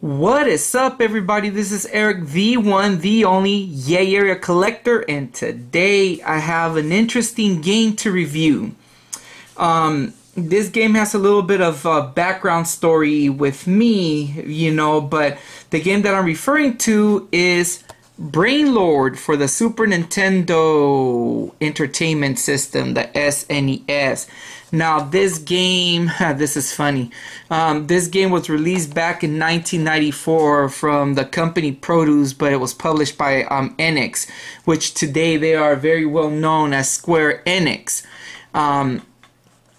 What is up, everybody? This is Eric, the one, the only Yay Area Collector, and today I have an interesting game to review. Um, this game has a little bit of a background story with me, you know, but the game that I'm referring to is Brain Lord for the Super Nintendo Entertainment System, the SNES. Now, this game, this is funny. Um, this game was released back in 1994 from the company Produce, but it was published by um, Enix, which today they are very well known as Square Enix. Um,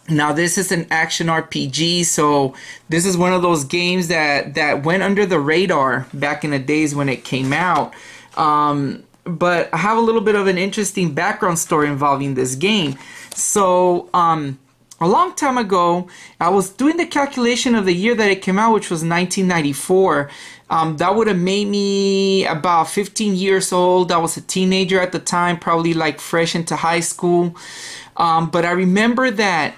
now this is an action RPG, so this is one of those games that that went under the radar back in the days when it came out. Um, but I have a little bit of an interesting background story involving this game. So, um, a long time ago, I was doing the calculation of the year that it came out, which was 1994. Um, that would have made me about 15 years old. I was a teenager at the time, probably like fresh into high school. Um, but I remember that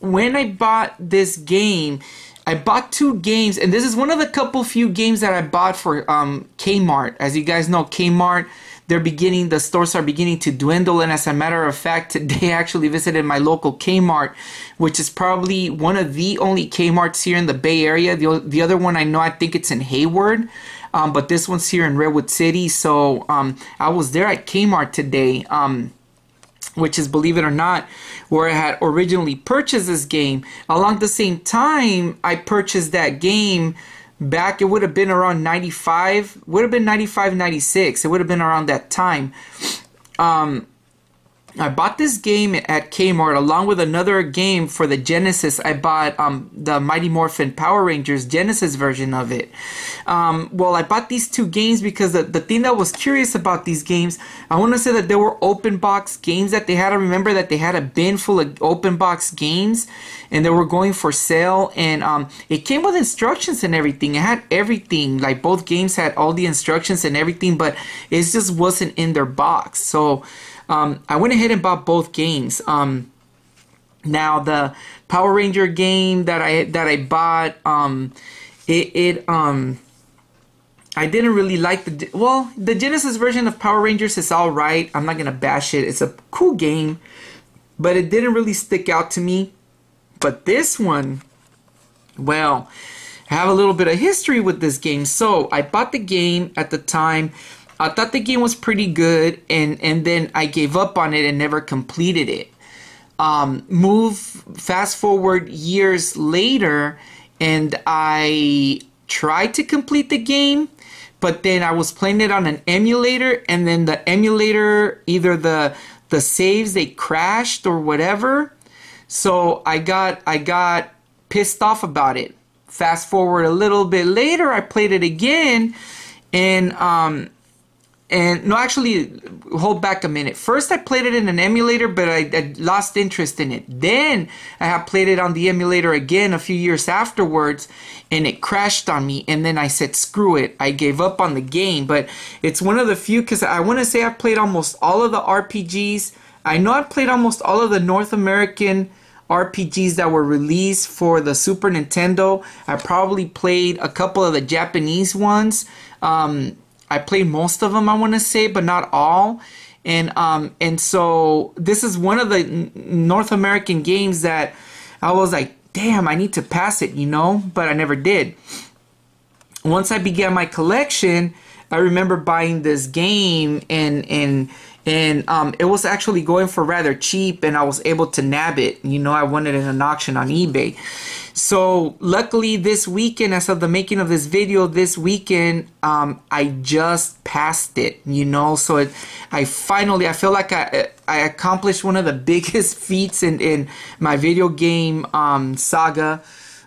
when I bought this game, I bought two games, and this is one of the couple few games that I bought for um, Kmart. As you guys know, Kmart, they're beginning, the stores are beginning to dwindle. And as a matter of fact, today I actually visited my local Kmart, which is probably one of the only Kmarts here in the Bay Area. The, the other one I know, I think it's in Hayward. Um, but this one's here in Redwood City. So um, I was there at Kmart today. Um, which is believe it or not where I had originally purchased this game. Along the same time I purchased that game back it would have been around 95 would have been 95 96 it would have been around that time. Um I bought this game at Kmart along with another game for the Genesis. I bought um, the Mighty Morphin Power Rangers Genesis version of it. Um, well, I bought these two games because the, the thing that was curious about these games, I want to say that they were open box games that they had. I remember that they had a bin full of open box games and they were going for sale. And um, it came with instructions and everything. It had everything. Like both games had all the instructions and everything, but it just wasn't in their box. So um, I went ahead and bought both games. Um, now the Power Ranger game that I that I bought, um, it, it um, I didn't really like the well the Genesis version of Power Rangers is all right. I'm not gonna bash it. It's a cool game, but it didn't really stick out to me. But this one, well, I have a little bit of history with this game. So I bought the game at the time I thought the game was pretty good, and and then I gave up on it and never completed it. Um, move fast forward years later, and I tried to complete the game, but then I was playing it on an emulator, and then the emulator either the the saves they crashed or whatever. So I got I got pissed off about it. Fast forward a little bit later, I played it again, and um, and no actually hold back a minute. First i played it in an emulator but I, I, lost interest in it. Then i have played it on the emulator again a few years afterwards and it crashed on me. And then i said screw it. I gave up on the game. But it's one of the few because i want to say i've played almost all of the rpgs i know i've played almost all of the north american RPGs that were released for the Super Nintendo. I probably played a couple of the Japanese ones. Um, I played most of them, I want to say, but not all. And um, and so this is one of the North American games that I was like, damn, I need to pass it, you know, but I never did. Once I began my collection, I remember buying this game and and and um, it was actually going for rather cheap, and I was able to nab it. You know, I won it in an auction on eBay. So luckily, this weekend, as of the making of this video, this weekend, um, I just passed it. You know, so it, I finally, I feel like I I accomplished one of the biggest feats in in my video game um, saga.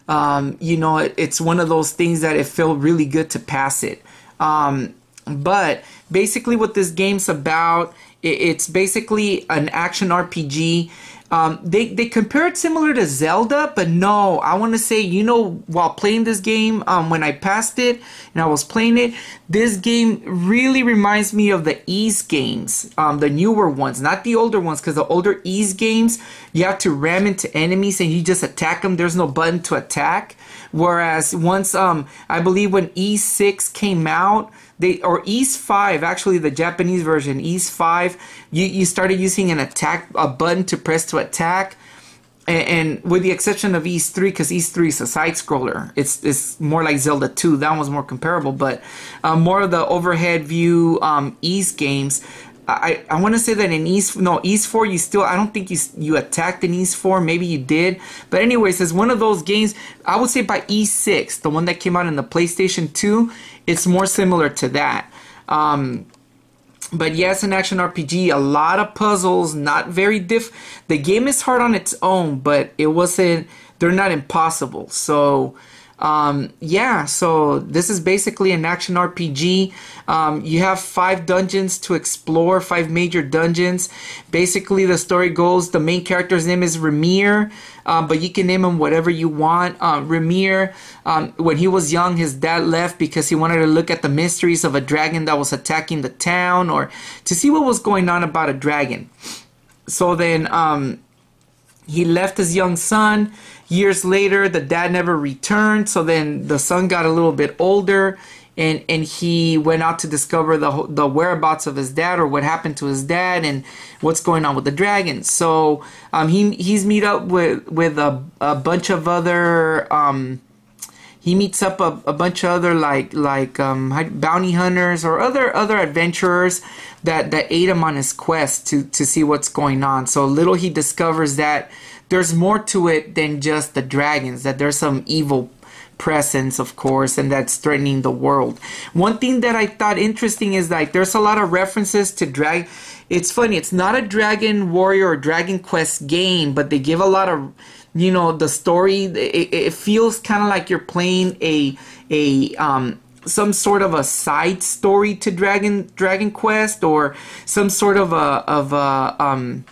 Um, you know, it, it's one of those things that it felt really good to pass it. Um, but basically, what this game's about it's basically an action RPG. Um, they they compare it similar to Zelda, but no, I want to say you know while playing this game, um, when I passed it and I was playing it, this game really reminds me of the Ys games, um, the newer ones, not the older ones, because the older Ys games you have to ram into enemies and you just attack them. There's no button to attack. Whereas once, um, I believe when Ys 6 came out, they or Ys 5, actually the Japanese version, Ys 5, you, you started using an attack, a button to press to attack. And, and with the exception of Ys 3, because Ys 3 is a side scroller, it's, it's more like Zelda 2. That was more comparable, but uh, more of the overhead view um, Ys games I, I want to say that in Ys no Ys 4 you still I don't think you you attacked in Ys 4 maybe you did. But anyways it's one of those games I would say by E six the one that came out in the PlayStation 2 it's more similar to that. Um, but yes an action RPG a lot of puzzles not very diff the game is hard on its own but it wasn't they're not impossible. So um, yeah, so this is basically an action RPG. Um, you have five dungeons to explore, five major dungeons. Basically, the story goes the main character's name is Remir, um, but you can name him whatever you want. Uh, Remir, um, when he was young, his dad left because he wanted to look at the mysteries of a dragon that was attacking the town or to see what was going on about a dragon. So then um, he left his young son Years later, the dad never returned. So then the son got a little bit older, and and he went out to discover the the whereabouts of his dad or what happened to his dad and what's going on with the dragon. So um, he he's meet up with with a, a bunch of other. Um, he meets up a, a bunch of other like like um, bounty hunters or other other adventurers that that aid him on his quest to to see what's going on. So little he discovers that there's more to it than just the dragons, that there's some evil presence, of course, and that's threatening the world. One thing that I thought interesting is like there's a lot of references to drag. It's funny, it's not a Dragon Warrior or Dragon Quest game, but they give a lot of, you know, the story. It, it feels kind of like you're playing a a um some sort of a side story to Dragon Dragon Quest or some sort of a of a um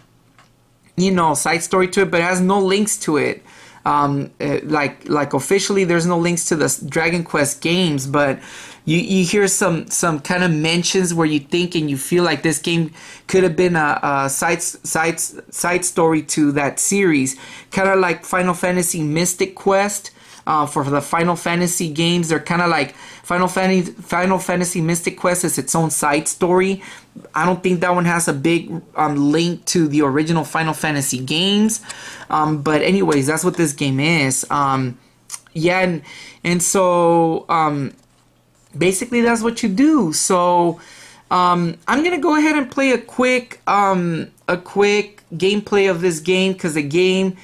you know side story to it, but it has no links to it. Um, eh, like like officially, there's no links to the Dragon Quest games, but you you hear some some kind of mentions where you think and you feel like this game could have been a, a side side side story to that series, kind of like Final Fantasy Mystic Quest. Uh, for the Final Fantasy games, they're kind of like Final Fantasy Final Fantasy Mystic Quest is its own side story. I don't think that one has a big um, link to the original Final Fantasy games. Um, but anyways, that's what this game is. Um, yeah, and and so um, basically that's what you do. So um, I'm gonna go ahead and play a quick um, a quick gameplay of this game because the game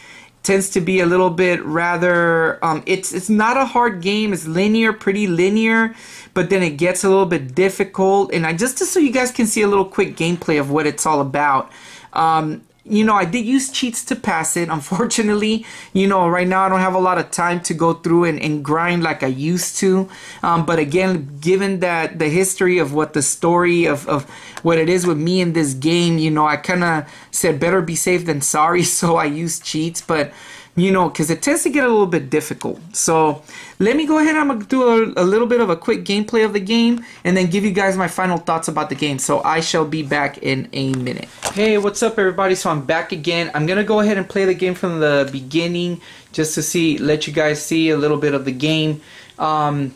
tends to be a little bit rather um, it's it's not a hard game it's linear pretty linear but then it gets a little bit difficult and I just, just so you guys can see a little quick gameplay of what it's all about um, you know, I did use cheats to pass it. Unfortunately, you know, right now I don't have a lot of time to go through and, and grind like I used to. Um, but again, given that the history of what the story of, of what it is with me in this game, you know, I kind of said better be safe than sorry. So I used cheats. But you know, because it tends to get a little bit difficult. So let me go ahead. I'm gonna do a, a, little bit of a quick gameplay of the game, and then give you guys my final thoughts about the game. So I shall be back in a minute. Hey, what's up, everybody? So I'm back again. I'm gonna go ahead and play the game from the beginning, just to see, let you guys see a little bit of the game. Um,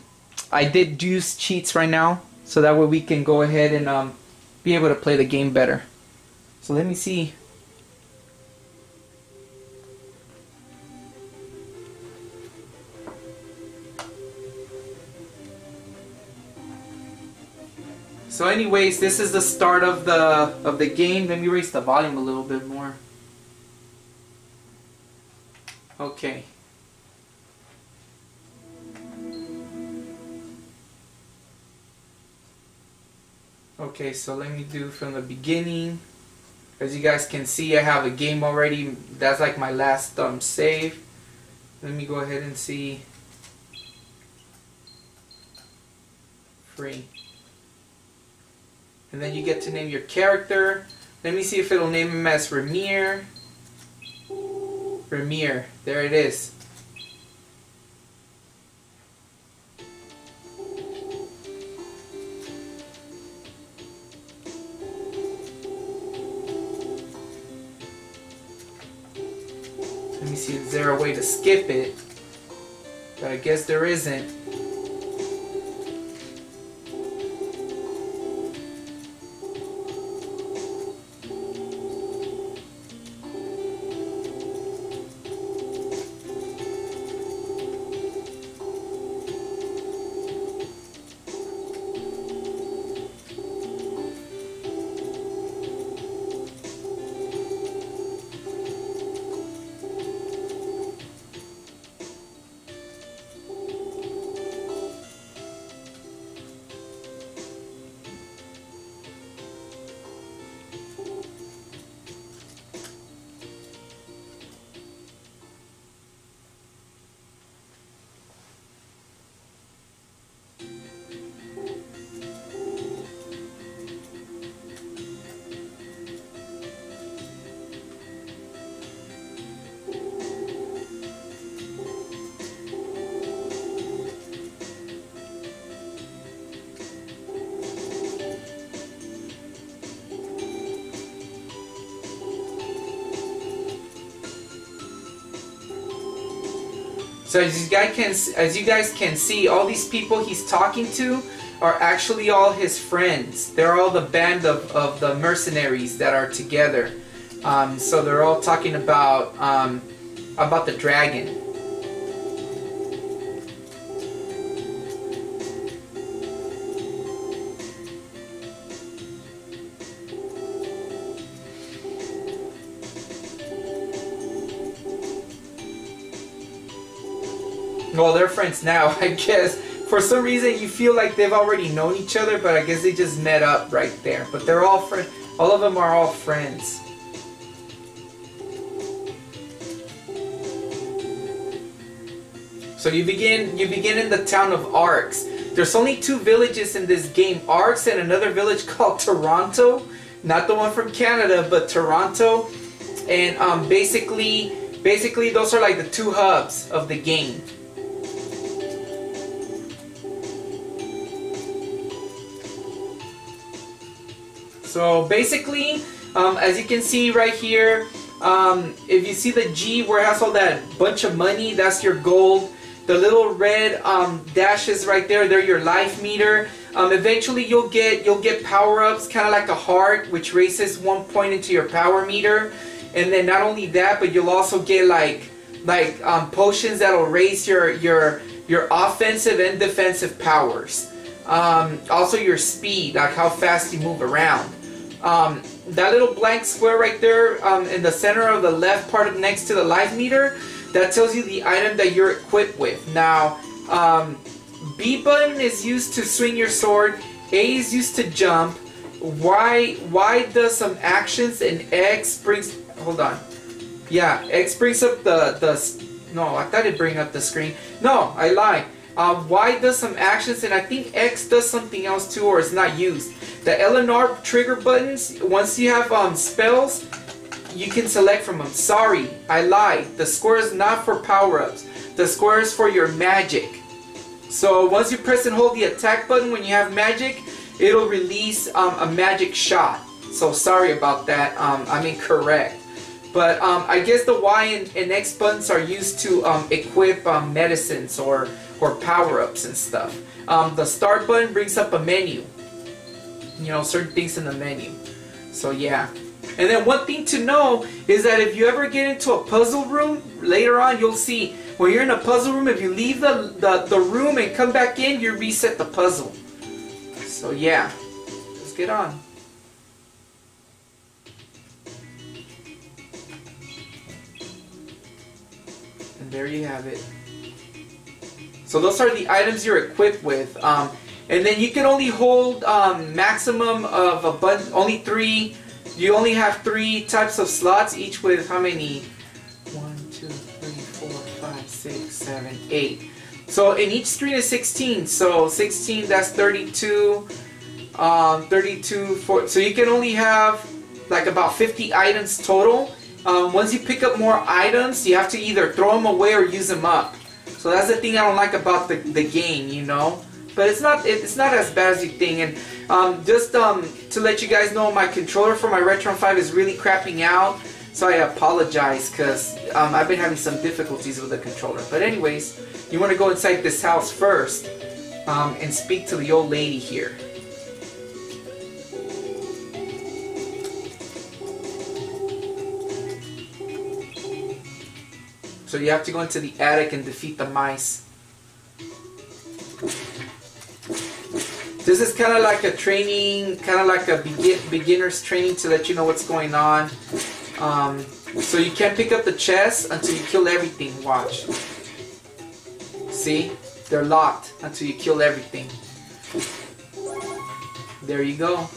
I did use cheats right now, so that way we can go ahead and um, be able to play the game better. So let me see So anyways, this is the start of the of the game. Let me raise the volume a little bit more. Okay. Okay, so let me do from the beginning. As you guys can see, I have a game already. That's like my last um, save. Let me go ahead and see. Free and then you get to name your character. Let me see if it'll name him as Remir. Remir, there it is. Let me see, is there a way to skip it? But I guess there isn't. So as you guys can as you guys can see, all these people he's talking to are actually all his friends. They're all the band of, of the mercenaries that are together. Um, so they're all talking about um, about the dragon. Friends now, I guess. For some reason, you feel like they've already known each other, but I guess they just met up right there. But they're all friends. All of them are all friends. So you begin you begin in the town of Arx. There's only two villages in this game, Arx and another village called Toronto. Not the one from Canada, but Toronto. And um, basically, basically those are like the two hubs of the game. So basically, um, as you can see right here, um, if you see the G where it has all that bunch of money, that's your gold. The little red um, dashes right there, they're your life meter. Um, eventually you'll get you'll get power-ups, kind of like a heart, which raises one point into your power meter. And then not only that, but you'll also get like like um, potions that'll raise your your your offensive and defensive powers. Um, also your speed, like how fast you move around. Um, that little blank square right there um, in the center of the left part of next to the life meter, that tells you the item that you're equipped with. Now, um, B button is used to swing your sword, A is used to jump, Y, y does some actions, and X brings, hold on, yeah, X brings up the, the, no, I thought it bring up the screen. No, I lied. Uh, y does some actions, and I think X does something else too, or it's not used. The L and R trigger buttons, once you have um, spells, you can select from them. Sorry, I lied. The square is not for power-ups. The square is for your magic. So once you press and hold the attack button when you have magic, it'll release um, a magic shot. So sorry about that. Um, I'm incorrect. But um, I guess the Y and, and, X buttons are used to um, equip um, medicines or, or power-ups and stuff. Um, the start button brings up a menu you know, certain things in the menu. So yeah. And then one thing to know is that if you ever get into a puzzle room, later on you'll see when you're in a puzzle room, if you leave the, the, the room and come back in, you reset the puzzle. So yeah, let's get on. And there you have it. So those are the items you're equipped with. Um, and then you can only hold um, maximum of a button, only three. You only have three types of slots, each with how many? One, two, three, four, five, six, seven, eight. So in each screen is 16. So 16, that's 32. Um, 32, for, so you can only have like about 50 items total. Um, once you pick up more items, you have to either throw them away or use them up. So that's the thing I don't like about the, the game, you know but it's not it's not as bad as you think. And um, just um, to let you guys know, my controller for my Retron 5 is really crapping out. So I apologize because um, I've been having some difficulties with the controller. But anyways, you want to go inside this house first um, and speak to the old lady here. So you have to go into the attic and defeat the mice. This is kind of like a training, kind of like a begin, beginner's training to let you know what's going on. Um, so you can't pick up the chest until you kill everything. Watch. See? They're locked until you kill everything. There you go.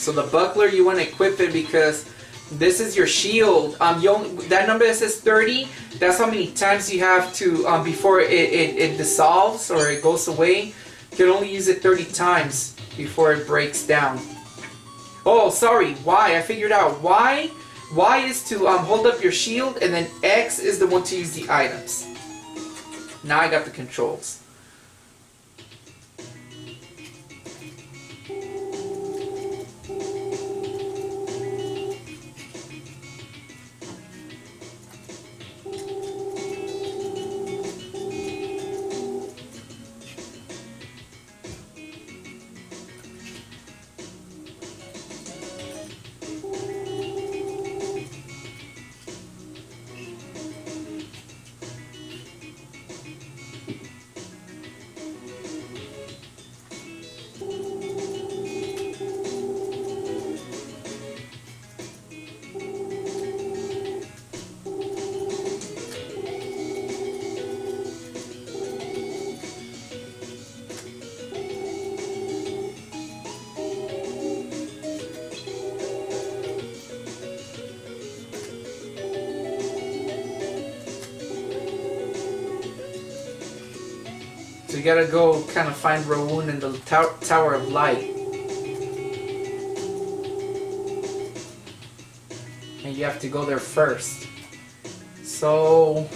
So the buckler, you want to equip it because this is your shield. Um, you only, that number that says 30, that's how many times you have to, um, before it, it, it dissolves or it goes away. You can only use it 30 times before it breaks down. Oh, sorry, Y, I figured out. Y, Y is to um, hold up your shield, and then X is the one to use the items. Now I got the controls. Gotta go kind of find Raoun in the tow Tower of Light. And you have to go there first. So...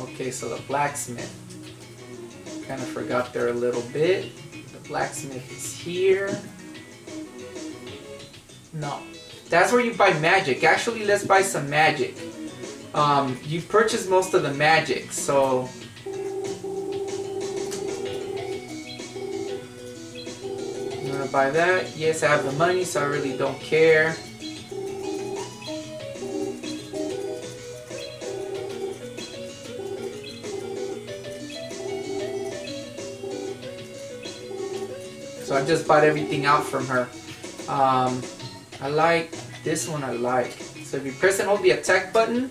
Okay, so the blacksmith. Kind of forgot there a little bit blacksmith is here. No. That's where you buy magic. Actually, let's buy some magic. Um, you purchase most of the magic, so... You wanna buy that? Yes, I have the money, so I really don't care. Just bought everything out from her. Um, I like this one. I like. So if you press and hold the attack button,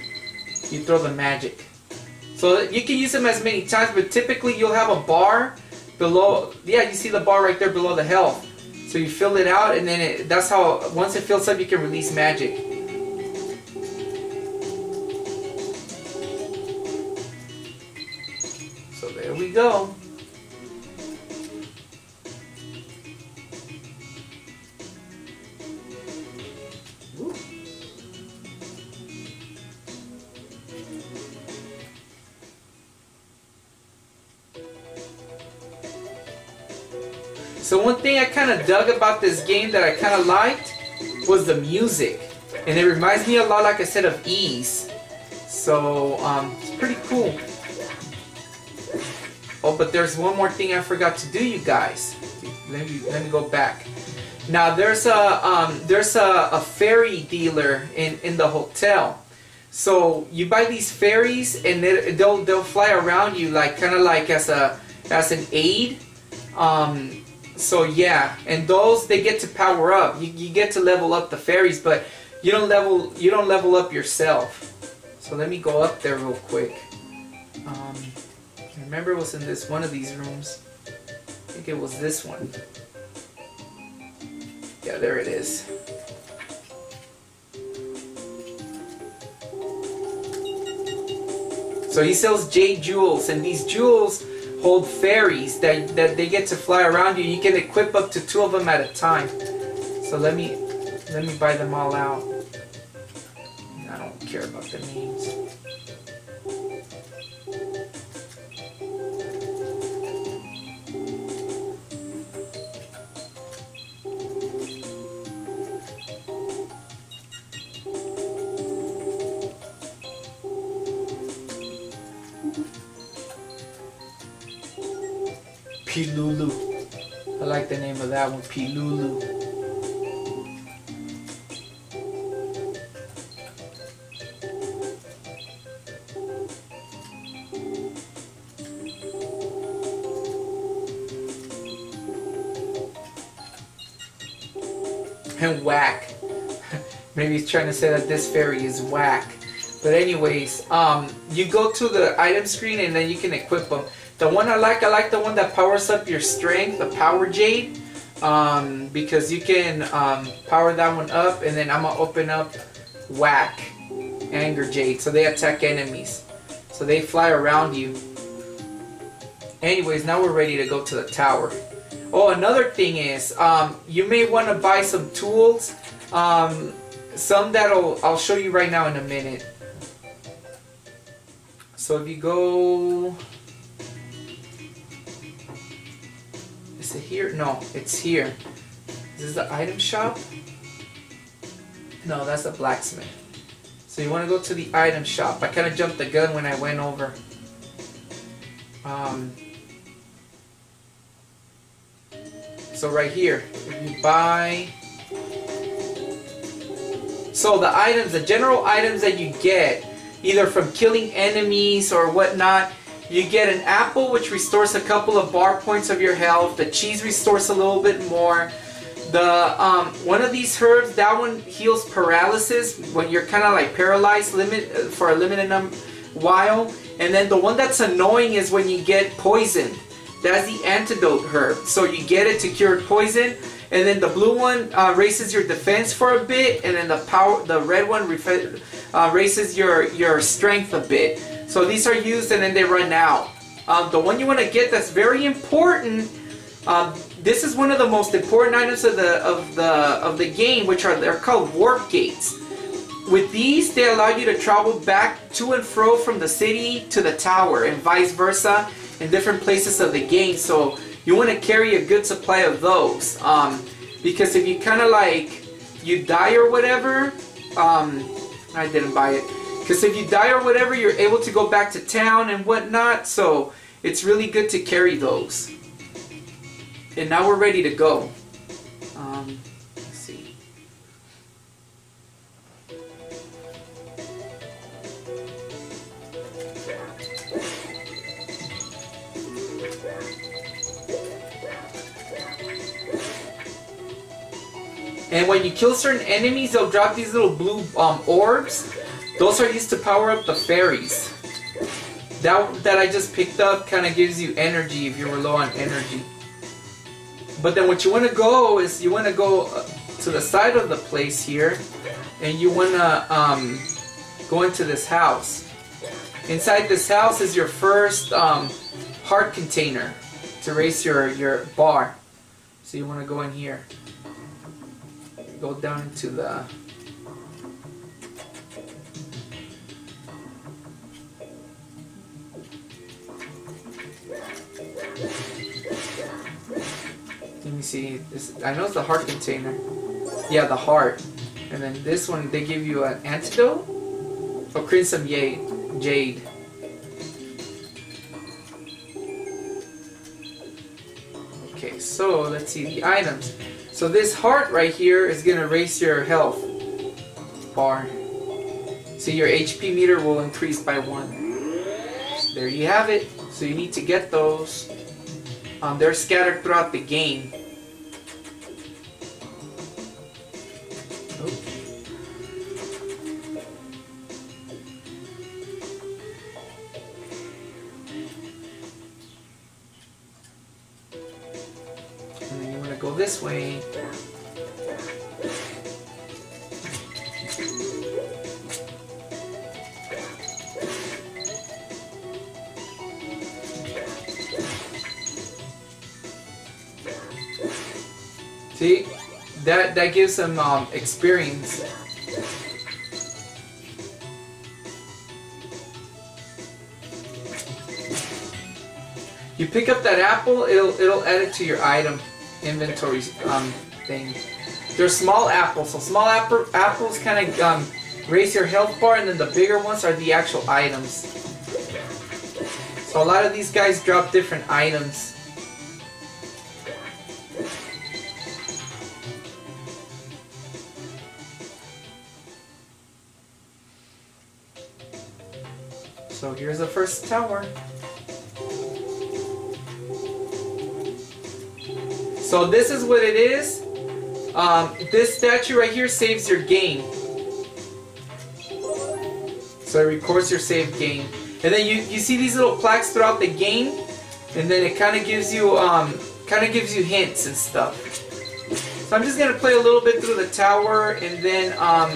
you throw the magic. So you can use them as many times, but typically you'll have a bar below. Yeah, you see the bar right there below the health. So you fill it out, and then it, that's how. Once it fills up, you can release magic. So there we go. So one thing I kind of dug about this game that I kind of liked was the music. And it reminds me a lot, like I said, of Ys. So, um, it's pretty cool. Oh, but there's one more thing I forgot to do, you guys. Let me, let me go back. Now, there's a, um, there's a, a fairy dealer in, in the hotel. So, you buy these fairies and they, they'll, they'll fly around you like, kind of like as a, as an aid. Um, so yeah, and those they get to power up. You, you get to level up the fairies, but you don't level you don't level up yourself. So let me go up there real quick. Um, I remember it was in this one of these rooms. I think it was this one. Yeah, there it is. So he sells jade jewels, and these jewels hold fairies that, that they get to fly around you. You can equip up to two of them at a time. So let me Let me buy them all out. I don't care about the names. That one, Pilulu. And whack. Maybe he's trying to say that this fairy is whack. But anyways, um, you go to the item screen and then you can equip them. The one I like, I like the one that powers up your strength, the Power Jade. Um, because you can um, power that one up and then I'm to open up Whack, Anger Jade. So they attack enemies. So they fly around you. Anyways, now we're ready to go to the tower. Oh, another thing is, um, you may want to buy some tools. Um, some that'll I'll show you right now in a minute. So if you go Is it here? No, it's here. Is this the item shop? No, that's the blacksmith. So you want to go to the item shop. I kind of jumped the gun when I went over. Um, so right here, you buy... So the items, the general items that you get, either from killing enemies or whatnot, you get an apple, which restores a couple of bar points of your health. The cheese restores a little bit more. The um, one of these herbs, that one heals paralysis when you're kind of like paralyzed limit for a limited number while. And then the one that's annoying is when you get poisoned. That's the antidote herb. So you get it to cure poison. And then the blue one uh, raises your defense for a bit, and then the power, the red one uh, raises your your strength a bit. So these are used and then they run out. Um, the one you want to get that's very important. Um, this is one of the most important items of the of the of the game, which are they're called warp gates. With these, they allow you to travel back to and fro from the city to the tower, and vice versa, in different places of the game. So you want to carry a good supply of those, um, because if you kind of like you die or whatever, um, I didn't buy it. Because if you die or whatever, you're able to go back to town and whatnot. So it's really good to carry those. And now we're ready to go. Um, let's see. And when you kill certain enemies, they'll drop these little blue um, orbs those are used to power up the fairies. That, that I just picked up kind of gives you energy if you were low on energy. But then what you want to go is you want to go uh, to the side of the place here and you want to um, go into this house. Inside this house is your first um, heart container to raise your, your bar. So you want to go in here. Go down into the see. This, I know it's the heart container. Yeah, the heart. And then this one, they give you an antidote for crimson jade. Okay, so let's see the items. So this heart right here is gonna raise your health bar. So your HP meter will increase by one. There you have it. So you need to get those. Um, they're scattered throughout the game. Go this way. that that gives them um, experience. You pick up that apple, it'll it'll add it to your item inventory um, thing. They're small apples, so small apple, apples kind of um, raise your health bar, and then the bigger ones are the actual items. So a lot of these guys drop different items. So here's the first tower. So this is what it is. Um, this statue right here saves your game. So it records your saved game. And then you, you see these little plaques throughout the game. And then it kind of gives you um, kind of gives you hints and stuff. So I'm just gonna play a little bit through the tower and then um,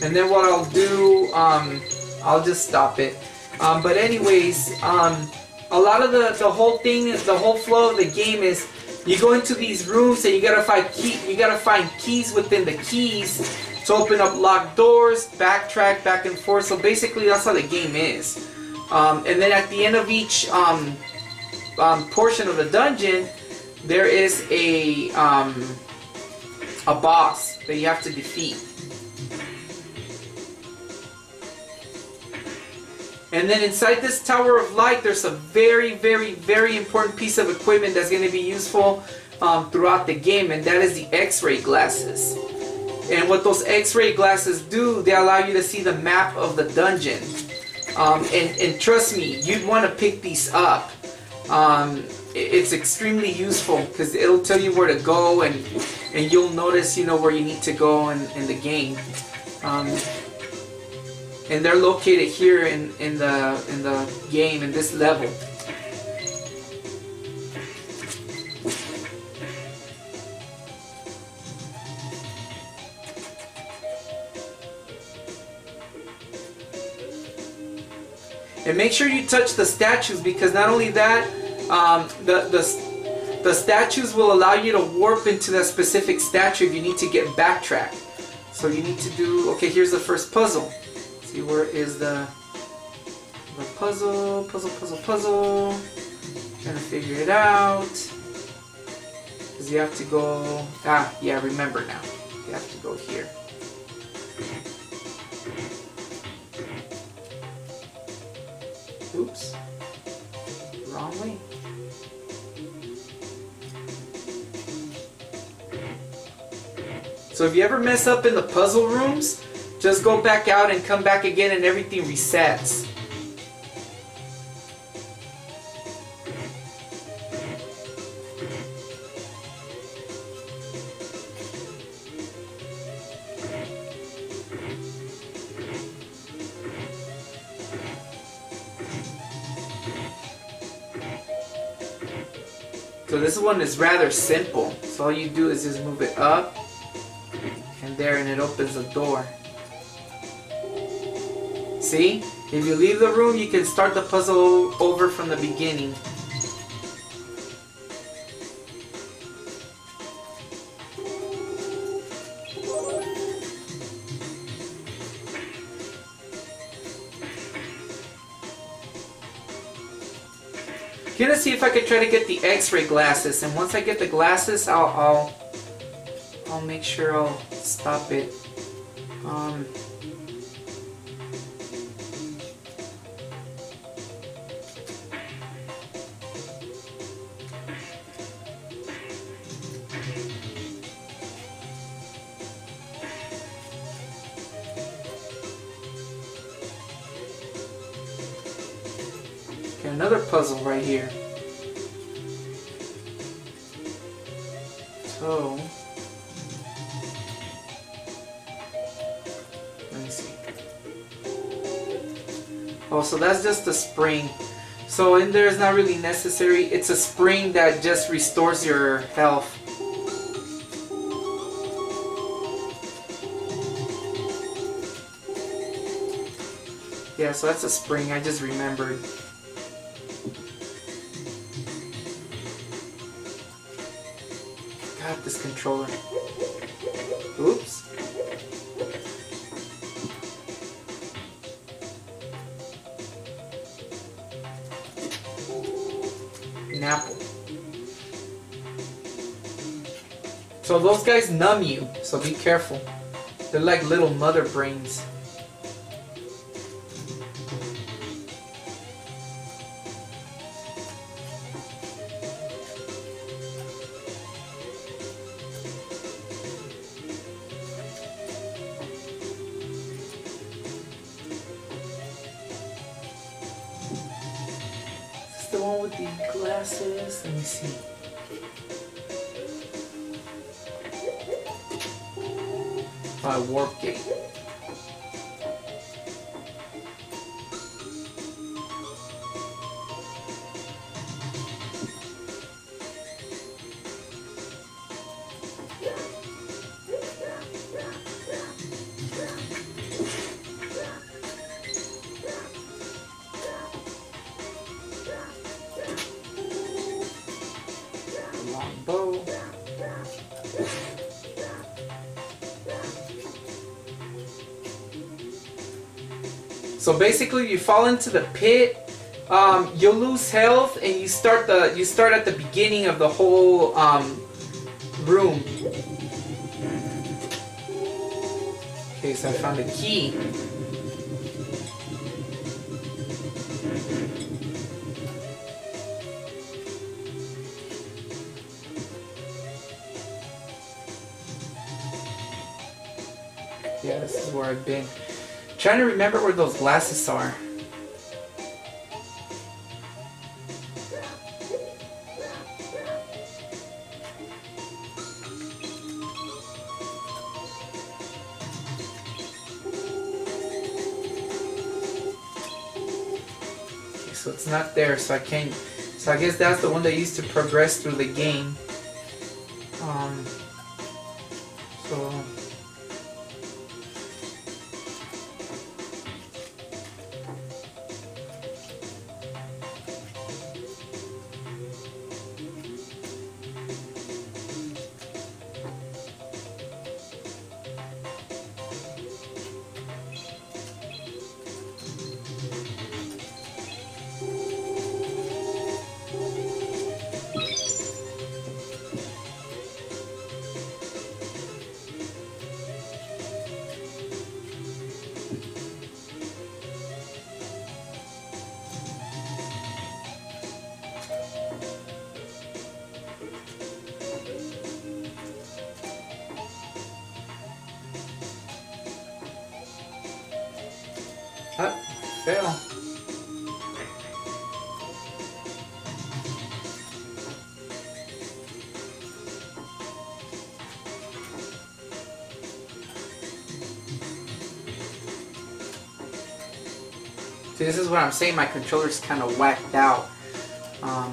and then what I'll do um, I'll just stop it. Um, but anyways, um, a lot of the, the whole thing, the whole flow of the game is you go into these rooms and you gotta find key, you gotta find keys within the keys to open up locked doors, backtrack back and forth. So basically, that's how the game is. Um, and then at the end of each um, um, portion of the dungeon, there is a um, a boss that you have to defeat. And then inside this Tower of Light, there's a very, very, very important piece of equipment that's going to be useful um, throughout the game, and that is the X-ray glasses. And what those X-ray glasses do, they allow you to see the map of the dungeon. Um, and, and trust me, you'd want to pick these up. Um, it's extremely useful because it'll tell you where to go, and and you'll notice, you know, where you need to go in, in the game. And they're located here in, in the in the game in this level. And make sure you touch the statues because not only that, um, the, the, the statues will allow you to warp into that specific statue if you need to get backtrack. So you need to do, okay, here's the first puzzle. See where is the the puzzle, puzzle, puzzle, puzzle. Trying to figure it out. Because you have to go, ah, yeah, remember now. You have to go here. Oops. Wrong way. So if you ever mess up in the puzzle rooms, just go back out and come back again and everything resets. So this one is rather simple. So all you do is just move it up and there and it opens the door. See? If you leave the room, you can start the puzzle over from the beginning. Gonna see if I could try to get the X-ray glasses, and once I get the glasses, I'll I'll I'll make sure I'll stop it. Um, Oh, so that's just a spring. So in there is not really necessary. It's a spring that just restores your health. Yeah, so that's a spring. I just remembered. God, this controller. So those guys numb you, so be careful. They're like little mother brains. So basically, you fall into the pit. Um, you'll lose health, and you start the you start at the beginning of the whole um, room. Okay, so I found a key. Trying to remember where those glasses are. Okay, so it's not there, so I can't. So I guess that's the one that used to progress through the game. Um. See, this is what I'm saying. My controller's kind of whacked out. Um,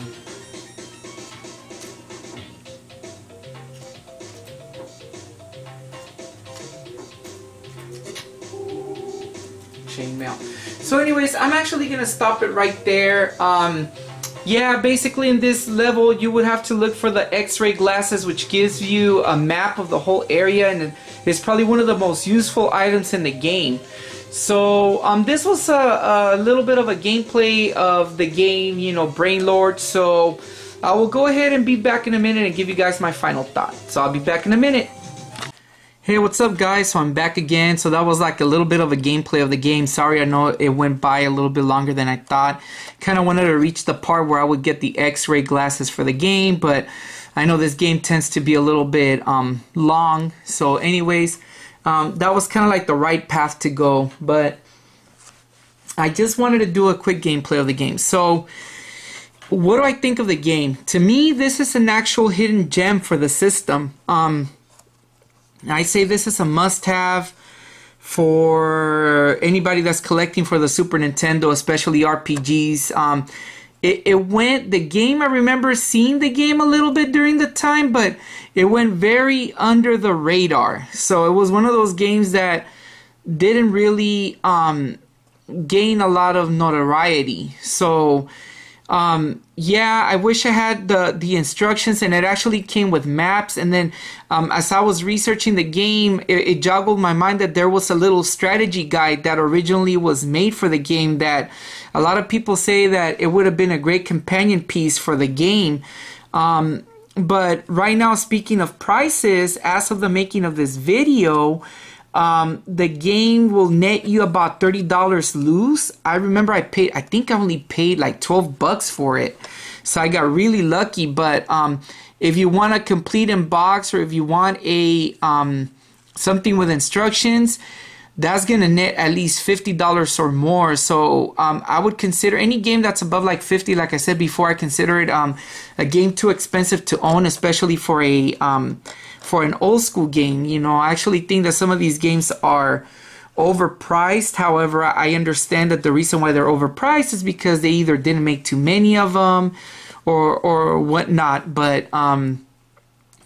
chainmail. So anyways, I'm actually gonna stop it right there. Um, yeah, basically in this level you would have to look for the x-ray glasses which gives you a map of the whole area and it's probably one of the most useful items in the game. So um, this was a, a little bit of a gameplay of the game, you know, Brain Lord. So I will go ahead and be back in a minute and give you guys my final thought. So I'll be back in a minute. Hey, what's up guys? So I'm back again. So that was like a little bit of a gameplay of the game. Sorry, I know it went by a little bit longer than I thought. Kind of wanted to reach the part where I would get the x-ray glasses for the game, but I know this game tends to be a little bit um, long. So anyways, um, that was kind of like the right path to go, but I just wanted to do a quick gameplay of the game. So what do I think of the game? To me, this is an actual hidden gem for the system. Um, I say this is a must-have for anybody that's collecting for the Super Nintendo, especially RPGs. Um, it, it went the game. I remember seeing the game a little bit during the time, but it went very under the radar. So it was one of those games that didn't really um, gain a lot of notoriety. So um, yeah, I wish I had the the instructions, and it actually came with maps. And then, um, as I was researching the game, it, it joggled my mind that there was a little strategy guide that originally was made for the game. That a lot of people say that it would have been a great companion piece for the game. Um, but right now, speaking of prices, as of the making of this video, um, the game will net you about thirty dollars loose. I remember I paid. I think I only paid like twelve bucks for it, so I got really lucky. But um, if you want a complete in box, or if you want a um, something with instructions, that's gonna net at least fifty dollars or more. So um, I would consider any game that's above like fifty. Like I said before, I consider it um, a game too expensive to own, especially for a um, for an old school game. You know, I actually think that some of these games are overpriced. However, I understand that the reason why they're overpriced is because they either didn't make too many of them or or whatnot. But um,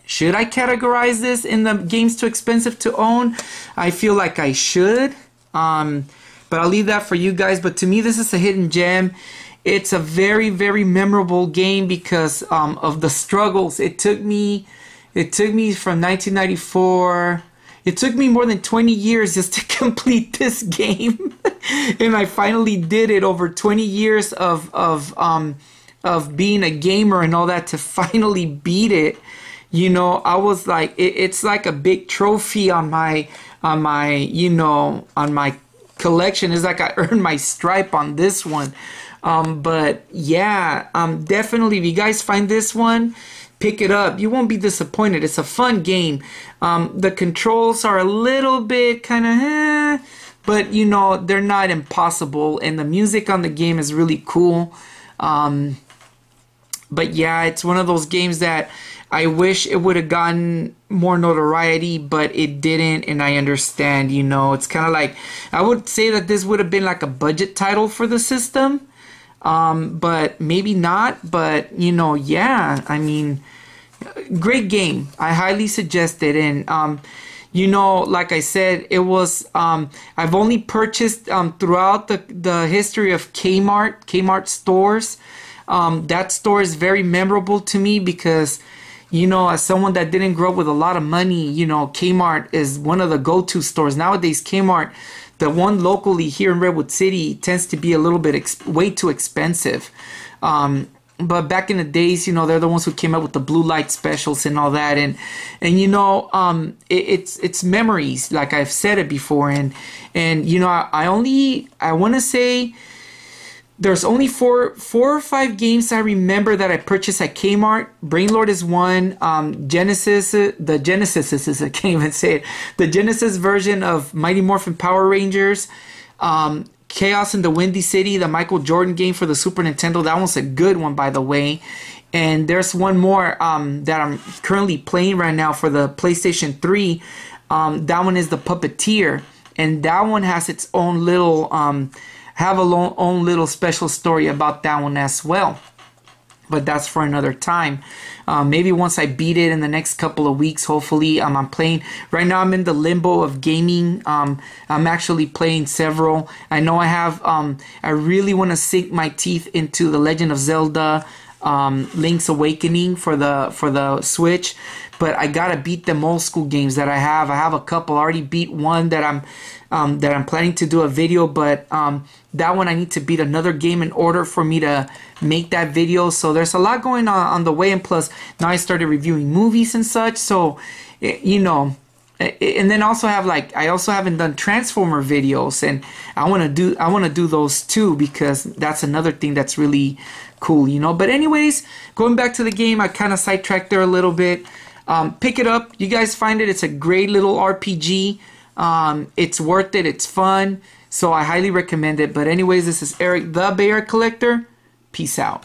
should I categorize this in the games too expensive to own? I feel like I should. Um, but I'll leave that for you guys. But to me, this is a hidden gem. It's a very, very memorable game because um, of the struggles. It took me it took me from 1994. It took me more than 20 years just to complete this game, and I finally did it over 20 years of of um of being a gamer and all that to finally beat it. You know, I was like, it, it's like a big trophy on my on my you know on my collection. It's like I earned my stripe on this one. Um, but yeah, um, definitely if you guys find this one pick it up. You won't be disappointed. It's a fun game. Um, the controls are a little bit kind of, eh, but you know they're not impossible, and the music on the game is really cool. Um, but yeah, it's one of those games that I wish it would have gotten more notoriety, but it didn't, and I understand. You know, it's kind of like I would say that this would have been like a budget title for the system um, but maybe not. But you know, yeah, I mean, great game. I highly suggest it. And um, you know, like I said, it was. Um, I've only purchased um, throughout the the history of Kmart, Kmart stores. Um, that store is very memorable to me because you know, as someone that didn't grow up with a lot of money, you know, Kmart is one of the go-to stores. Nowadays, Kmart the one locally here in Redwood City tends to be a little bit way too expensive. Um, but back in the days, you know, they're the ones who came up with the blue light specials and all that, and and you know, um, it, it's it's memories, like I've said it before, and and you know, I, I only I want to say there's only four four or five games I remember that I purchased at Kmart. Brain Lord is one. Um, Genesis, the Genesis is I can't even say it. The Genesis version of Mighty Morphin Power Rangers. Um, Chaos in the Windy City, the Michael Jordan game for the Super Nintendo. That one's a good one, by the way. And there's one more um, that I'm currently playing right now for the PlayStation 3. Um, that one is the Puppeteer, and that one has its own little um, have a long, own little special story about that one as well. But that's for another time. Um, maybe once I beat it in the next couple of weeks, hopefully. Um, I'm playing right now. I'm in the limbo of gaming. Um, I'm actually playing several. I know I have. Um, I really want to sink my teeth into the Legend of Zelda. Um, Link's Awakening for the for the Switch, but I gotta beat them old school games that I have. I have a couple. I already beat one that I'm um, that I'm planning to do a video, but um, that one I need to beat another game in order for me to make that video. So there's a lot going on on the way, and plus now I started reviewing movies and such. So eh, you know, eh, eh, and then also have like I also haven't done Transformer videos, and I want to do I want to do those too because that's another thing that's really cool, you know. But anyways, going back to the game, I kind of sidetracked there a little bit. Um, pick it up. You guys find it. It's a great little RPG. Um, it's worth it. It's fun. So I highly recommend it. But anyways, this is Erik the Bay Area Collector. Peace out.